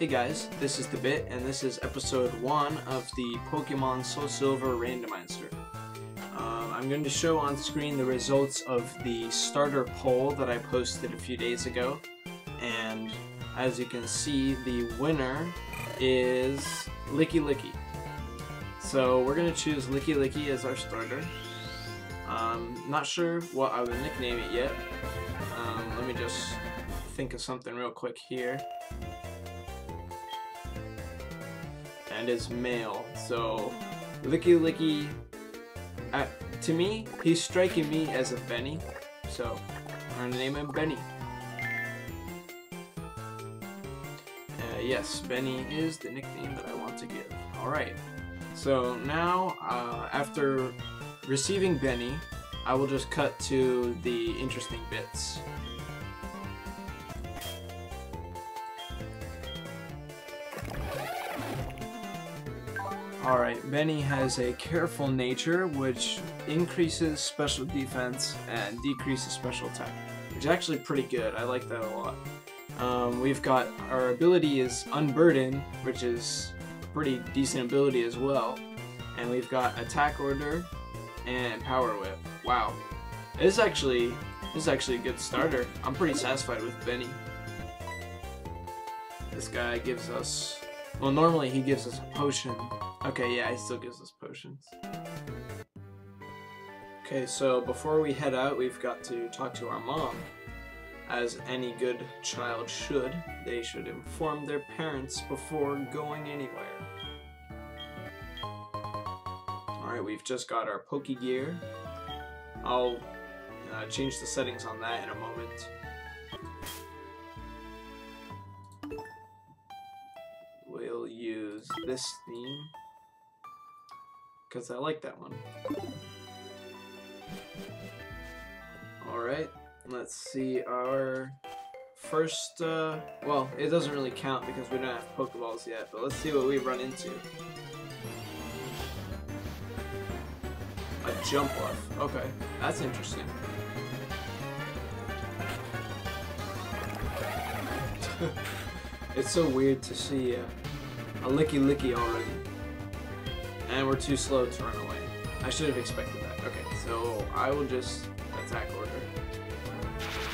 Hey guys, this is The Bit, and this is episode 1 of the Pokemon Soul Silver Randomizer. Um, I'm going to show on screen the results of the starter poll that I posted a few days ago, and as you can see, the winner is Lickilicky. So we're going to choose Lickilicky as our starter. Um, not sure what I would nickname it yet. Um, let me just think of something real quick here. And is male. So, Lickilicky, uh, to me, he's striking me as a Benny. So, I'm gonna name him Benny. Uh, yes, Benny is the nickname that I want to give. Alright, so now, uh, after receiving Benny, I will just cut to the interesting bits. Alright, Benny has a careful nature which increases special defense and decreases special attack, which is actually pretty good. I like that a lot. Um, we've got our ability is Unburden, which is a pretty decent ability as well. And we've got Attack Order and Power Whip. Wow. This is actually this is actually a good starter. I'm pretty satisfied with Benny. This guy gives us well normally he gives us a potion Okay, yeah, he still gives us potions. Okay, so before we head out, we've got to talk to our mom. As any good child should, they should inform their parents before going anywhere. Alright, we've just got our Pokegear. I'll uh, change the settings on that in a moment. We'll use this theme because I like that one. Alright, let's see our first, uh, well, it doesn't really count because we don't have Pokeballs yet, but let's see what we run into. A Jumpluff. Okay, that's interesting. it's so weird to see uh, a Lickilicky already. And we're too slow to run away. I should have expected that. Okay, so I will just attack order.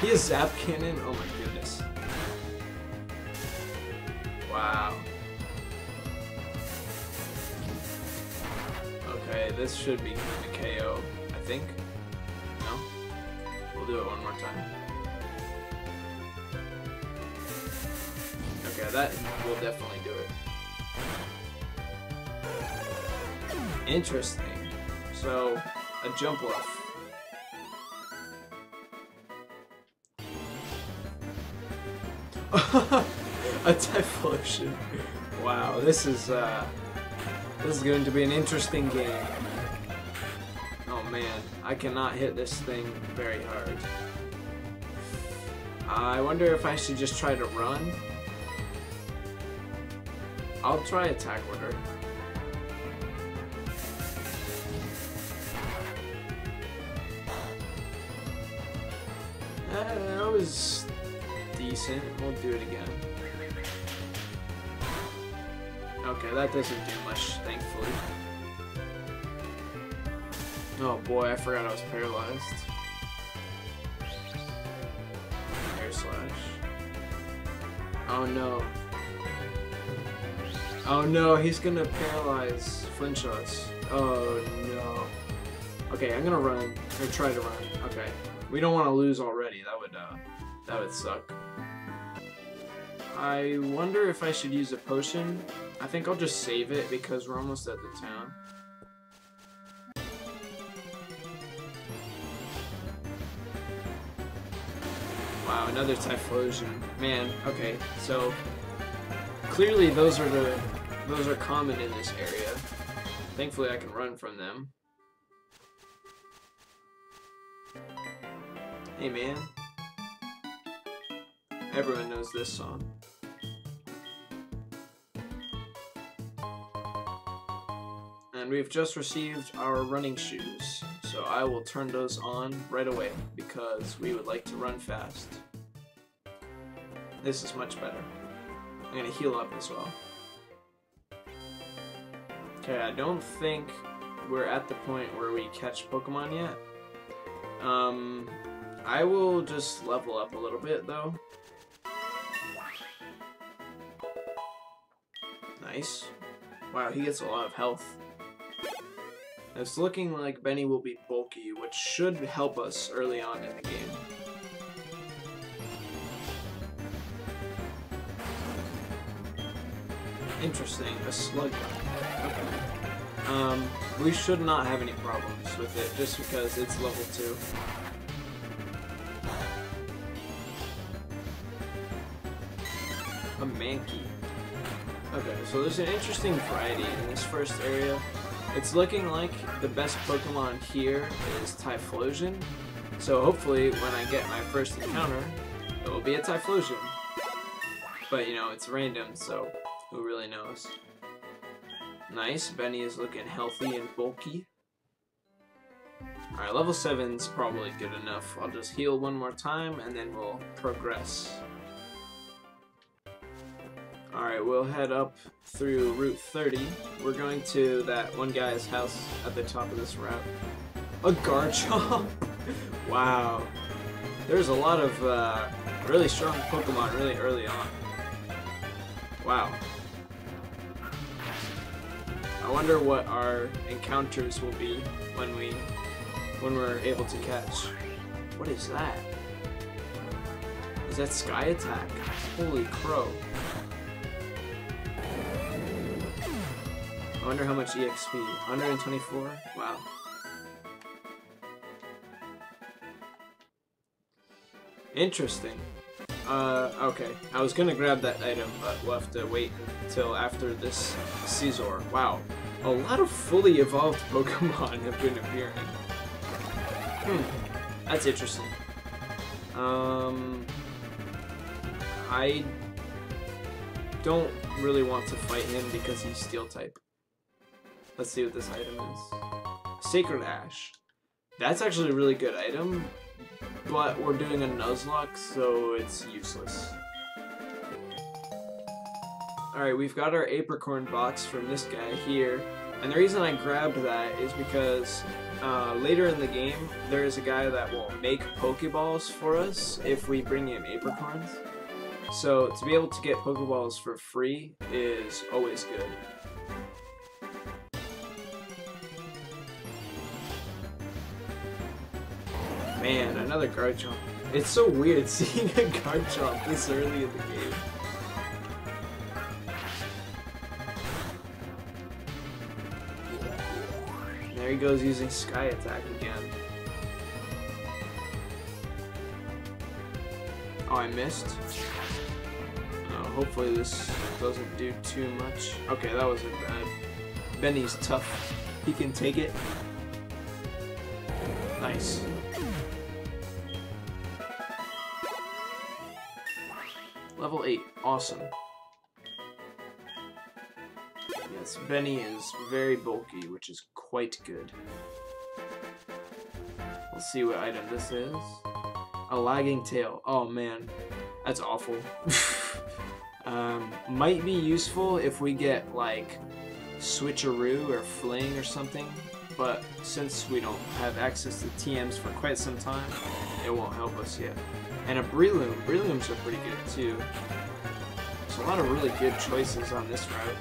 He has Zap Cannon? Oh my goodness. Wow. Okay, this should be a KO, I think. No? We'll do it one more time. Okay, that will definitely Interesting. So, a Jumpluff. a Typhlosion. Wow, this is uh this is going to be an interesting game. Oh man, I cannot hit this thing very hard. I wonder if I should just try to run. I'll try attack order. That was decent. We'll do it again. Okay, that doesn't do much, thankfully. Oh boy, I forgot I was paralyzed. Air slash. Oh no. Oh no, he's gonna paralyze flinch us. Oh no. Okay, I'm gonna run, or try to run. Okay. We don't want to lose already. That would uh, that would suck. I wonder if I should use a potion. I think I'll just save it because we're almost at the town. Wow, another Typhlosion. Man, okay, so clearly those are the those are common in this area. Thankfully I can run from them. Hey man. Everyone knows this song. And we've just received our running shoes, so I will turn those on right away because we would like to run fast. This is much better. I'm gonna heal up as well. Okay, I don't think we're at the point where we catch Pokemon yet. Um, I will just level up a little bit though. Nice. Wow, he gets a lot of health. It's looking like Benny will be bulky, which should help us early on in the game. Interesting, a slug. Okay. Um, we should not have any problems with it, just because it's level 2. So there's an interesting variety in this first area. It's looking like the best Pokemon here is Typhlosion. So hopefully when I get my first encounter, it will be a Typhlosion. But you know, it's random, so who really knows? Nice, Benny is looking healthy and bulky. Alright, level 7's probably good enough. I'll just heal one more time and then we'll progress. Alright, we'll head up through Route 30. We're going to that one guy's house at the top of this route. A Garchomp! wow. There's a lot of uh, really strong Pokemon really early on. Wow. I wonder what our encounters will be when we when we're able to catch. What is that? Is that Sky Attack? Holy crow. I wonder how much EXP. 124? Wow. Interesting. Uh, okay. I was gonna grab that item, but we'll have to wait until after this Scizor. Wow. A lot of fully evolved Pokemon have been appearing. Hmm. That's interesting. Um... I don't really want to fight him because he's Steel type. Let's see what this item is. Sacred Ash. That's actually a really good item, but we're doing a Nuzlocke, so it's useless. Alright, we've got our Apricorn box from this guy here, and the reason I grabbed that is because uh, later in the game, there is a guy that will make Pokeballs for us if we bring in Apricorns. So to be able to get Pokeballs for free is always good. Man, another Garchomp. It's so weird seeing a Garchomp this early in the game. There he goes using Sky Attack again. Oh, I missed? Uh, hopefully this doesn't do too much. Okay, that wasn't bad. Benny's tough. He can take it. Nice. Level 8. Awesome. Yes, Benny is very bulky, which is quite good. We'll see what item this is. A lagging tail. Oh man, that's awful. um, might be useful if we get like switcheroo or fling or something, but since we don't have access to TMs for quite some time, it won't help us yet. And a Breloom. Breloom's are pretty good too. There's a lot of really good choices on this route.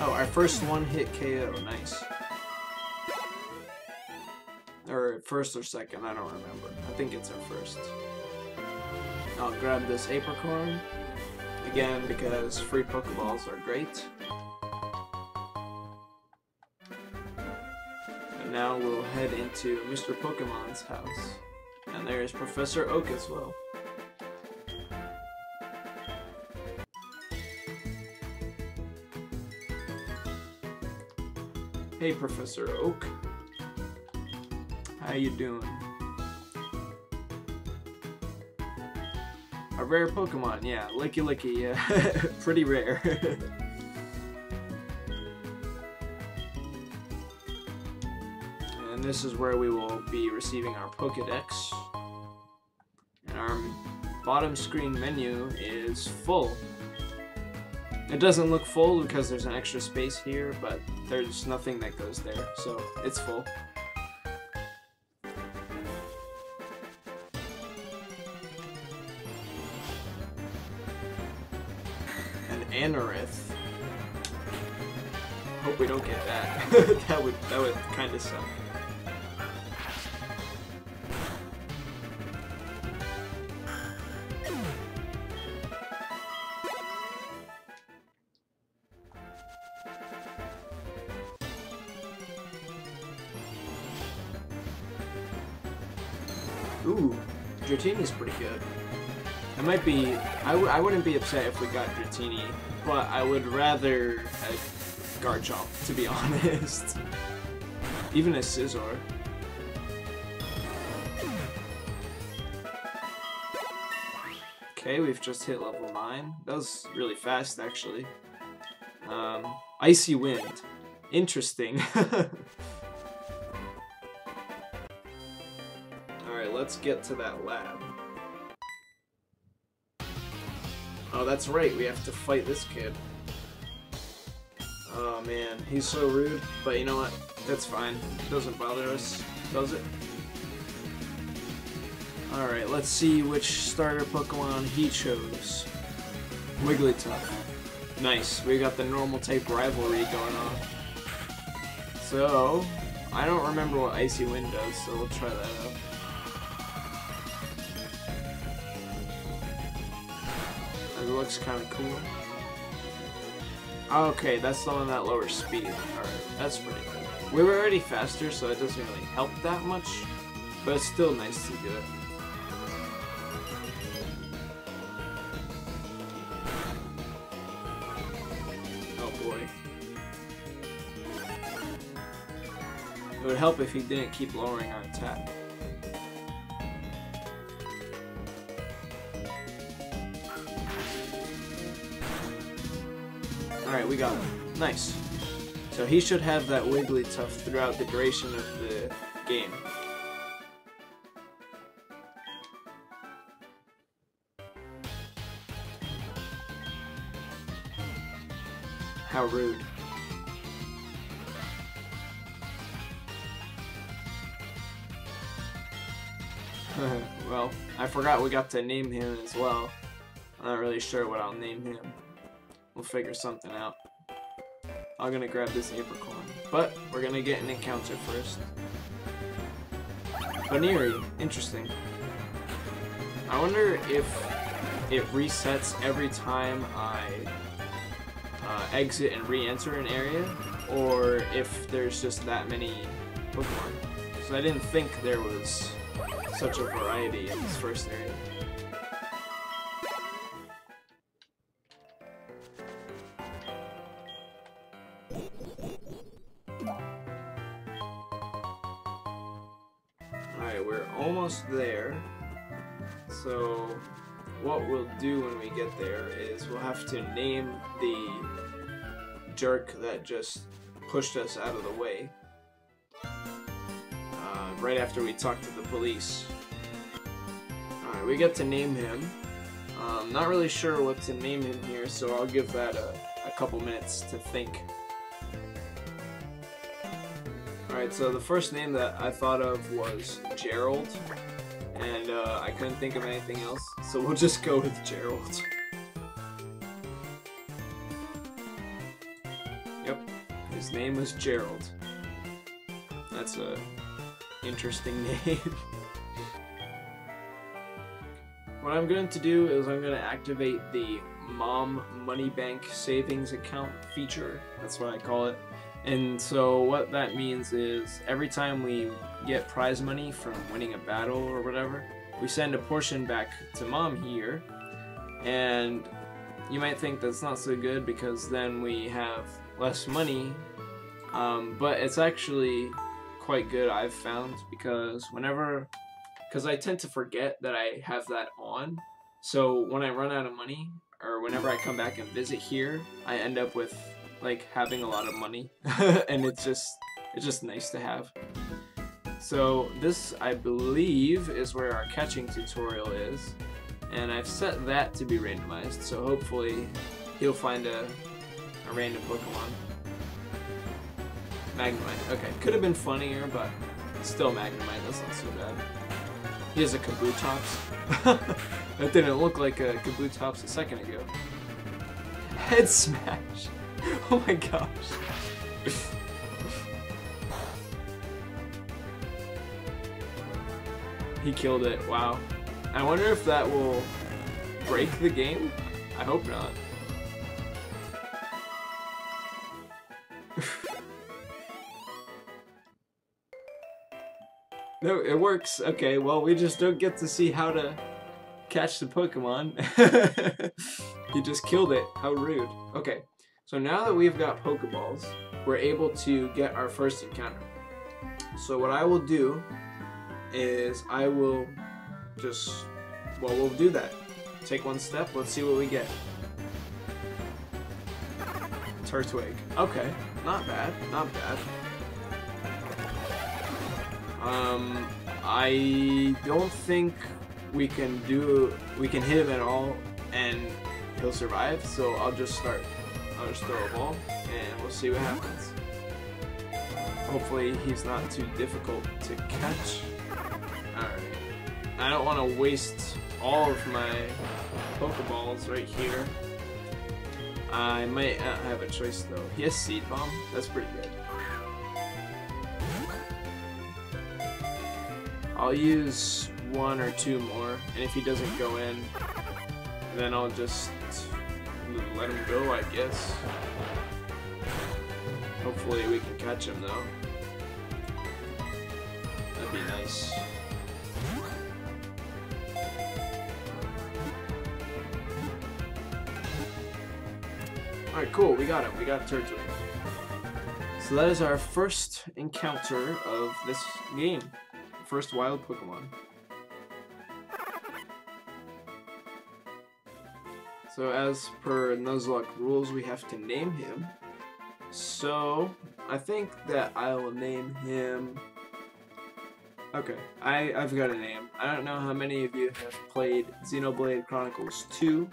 Oh, our first one hit KO. Nice. Or first or second, I don't remember. I think it's our first. I'll grab this Apricorn. Again, because free Pokeballs are great. And now we'll head into Mr. Pokemon's house. And there's Professor Oak as well. Hey Professor Oak. How you doing? Rare Pokemon, yeah. Lickilicky, yeah. Pretty rare. and this is where we will be receiving our Pokedex. And our bottom screen menu is full. It doesn't look full because there's an extra space here, but there's nothing that goes there, so it's full. Anorith. Hope we don't get that. that would that would kind of suck. Might be. I w I wouldn't be upset if we got Dratini, but I would rather a Garchomp, to be honest. Even a Scizor. Okay, we've just hit level 9. That was really fast, actually. Um, Icy Wind. Interesting. Alright, let's get to that lab. Oh, that's right, we have to fight this kid. Oh man, he's so rude, but you know what? That's fine. It doesn't bother us, does it? Alright, let's see which starter Pokemon he chose. Wigglytuff. Nice, we got the normal type rivalry going on. So, I don't remember what Icy Wind does, so we'll try that out. Looks kind of cool. Okay, that's the one that lowers speed. Alright, that's pretty good. We were already faster, so it doesn't really help that much, but it's still nice to do it. Oh boy. It would help if he didn't keep lowering our attack. Alright, we got him. Nice. So he should have that Wigglytuff throughout the duration of the game. How rude. well, I forgot we got to name him as well. I'm not really sure what I'll name him. We'll figure something out. I'm gonna grab this apricorn. But, we're gonna get an encounter first. Baneri, interesting. I wonder if it resets every time I uh, exit and re-enter an area, or if there's just that many Pokemon. Because I didn't think there was such a variety in this first area. Get there is we'll have to name the jerk that just pushed us out of the way. Uh, right after we talk to the police. Alright, we get to name him. Um, not really sure what to name him here, so I'll give that a, a couple minutes to think. Alright, so the first name that I thought of was Gerald, and uh, I couldn't think of anything else, so we'll just go with Gerald. Yep, his name was Gerald. That's a interesting name. what I'm going to do is I'm going to activate the Mom Money Bank Savings Account feature. That's what I call it. And so what that means is every time we get prize money from winning a battle or whatever, we send a portion back to mom here. And you might think that's not so good because then we have less money. Um, but it's actually quite good I've found because whenever because I tend to forget that I have that on. So when I run out of money or whenever I come back and visit here, I end up with like having a lot of money and it's just it's just nice to have So this, I believe, is where our catching tutorial is. And I've set that to be randomized, so hopefully he'll find a, a random Pokemon. Magnemite. Okay, could have been funnier, but still Magnemite. That's not so bad. He has a Kabutops. that didn't look like a Kabutops a second ago. Head smash. Oh my gosh. he killed it. Wow. I wonder if that will break the game? I hope not. no, it works. Okay, well, we just don't get to see how to catch the Pokemon. he just killed it. How rude. Okay, so now that we've got Pokeballs, we're able to get our first encounter. So what I will do is I will just, well, we'll do that. Take one step, let's see what we get. Turtwig. Okay, not bad, not bad. Um, I don't think we can do, we can hit him at all and he'll survive, so I'll just start. I'll just throw a ball and we'll see what happens. Hopefully he's not too difficult to catch. Alright. I don't want to waste all of my Pokeballs right here. I might uh, have a choice though. He has Seed Bomb. That's pretty good. I'll use one or two more, and if he doesn't go in, then I'll just let him go, I guess. Hopefully we can catch him though. That'd be nice. Alright, cool, we got him. We got Turtwig. So that is our first encounter of this game. First wild Pokemon. So as per Nuzlocke rules, we have to name him. So, I think that I will name him... Okay, I, I've got a name. I don't know how many of you have played Xenoblade Chronicles 2,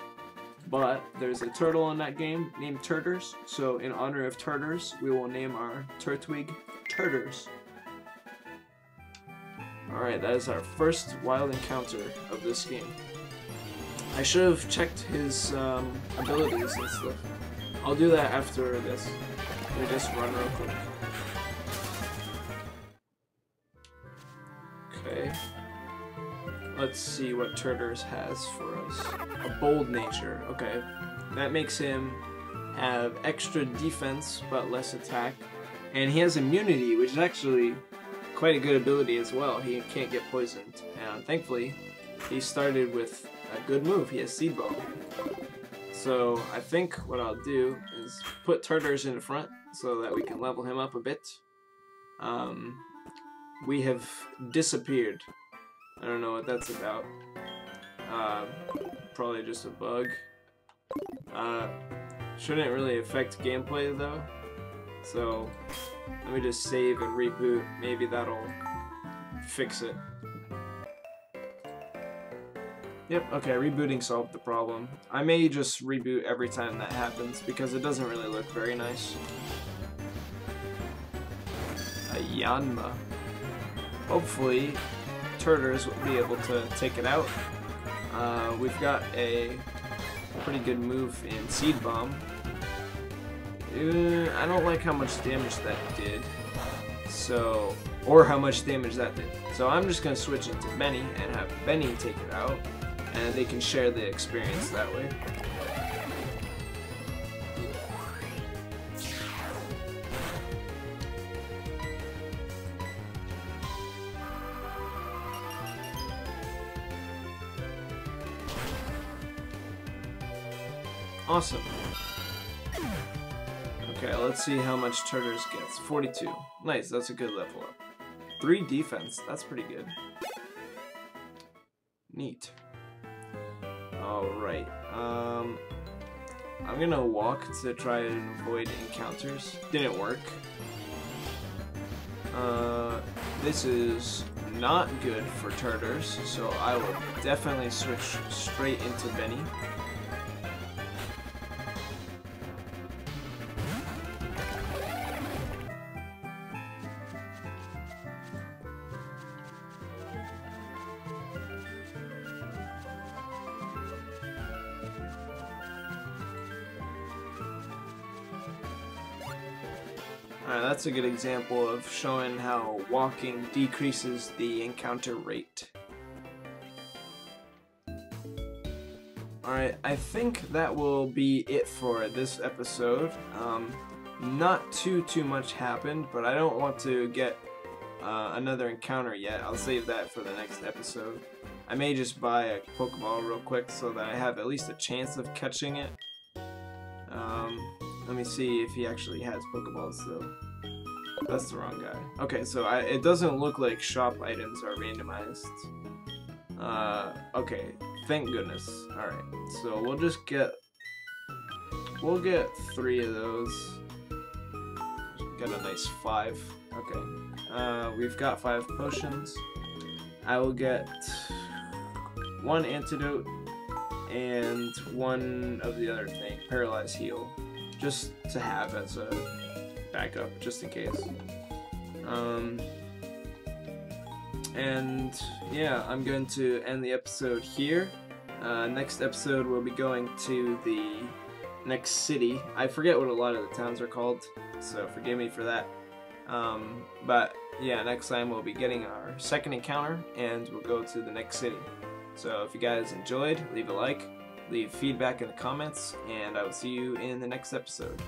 but there's a turtle in that game named Turters, so in honor of Turters, we will name our Turtwig Turters. Alright, that is our first wild encounter of this game. I should have checked his um, abilities and stuff. I'll do that after this. Let me just run real quick. Okay. Let's see what Turters has for us. A bold nature. Okay. That makes him have extra defense but less attack. And he has immunity, which is actually quite a good ability as well. He can't get poisoned. And thankfully, he started with a good move. He has Seed Bomb. So I think what I'll do is put Turters in the front so that we can level him up a bit. Um, we have disappeared. I don't know what that's about. Uh, probably just a bug. Uh, shouldn't really affect gameplay though. So let me just save and reboot. Maybe that'll fix it. Yep, okay, rebooting solved the problem. I may just reboot every time that happens because it doesn't really look very nice. A Yanma. Hopefully, Turters will be able to take it out. Uh, we've got a pretty good move in Seed Bomb. Uh, I don't like how much damage that did. So, or how much damage that did. So I'm just going to switch into Benny and have Benny take it out and they can share the experience that way. Awesome. Okay, let's see how much Turters gets. 42. Nice, that's a good level up. 3 defense, that's pretty good. Neat. Alright, um, I'm gonna walk to try and avoid encounters. Didn't work. Uh, this is not good for Turters, so I will definitely switch straight into Benny. A good example of showing how walking decreases the encounter rate. Alright, I think that will be it for this episode. Um, not too, too much happened, but I don't want to get uh, another encounter yet. I'll save that for the next episode. I may just buy a Pokeball real quick so that I have at least a chance of catching it. Um, let me see if he actually has Pokeballs though. That's the wrong guy. Okay, so I, it doesn't look like shop items are randomized. Uh, okay, thank goodness. Alright, so we'll just get... We'll get three of those. Get a nice five. Okay. Uh, we've got five potions. I will get one antidote and one of the other thing, paralyze heal, just to have as a backup, just in case. Um, and yeah, I'm going to end the episode here. Uh, next episode, we'll be going to the next city. I forget what a lot of the towns are called, so forgive me for that. Um, but yeah, next time we'll be getting our second encounter, and we'll go to the next city. So if you guys enjoyed, leave a like, leave feedback in the comments, and I will see you in the next episode.